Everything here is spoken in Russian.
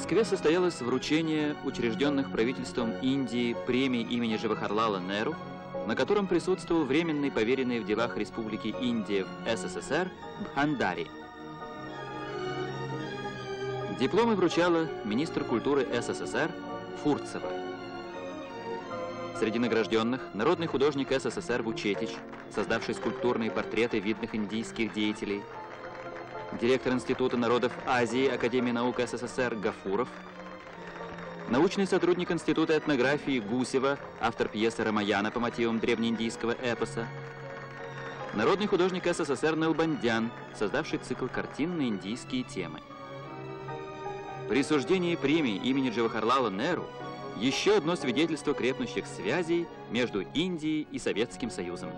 Москве состоялось вручение учрежденных правительством Индии премии имени Джавахарлала Неру, на котором присутствовал временный поверенный в делах Республики Индия в СССР Бхандари. Дипломы вручала министр культуры СССР Фурцева. Среди награжденных народный художник СССР Вучетич, создавший скульптурные портреты видных индийских деятелей, директор Института народов Азии Академии наук СССР Гафуров, научный сотрудник Института этнографии Гусева, автор пьесы Рамаяна по мотивам древнеиндийского эпоса, народный художник СССР Нелбандян, создавший цикл картин на индийские темы. Присуждение премии имени Джавахарлала Неру – еще одно свидетельство крепнущих связей между Индией и Советским Союзом.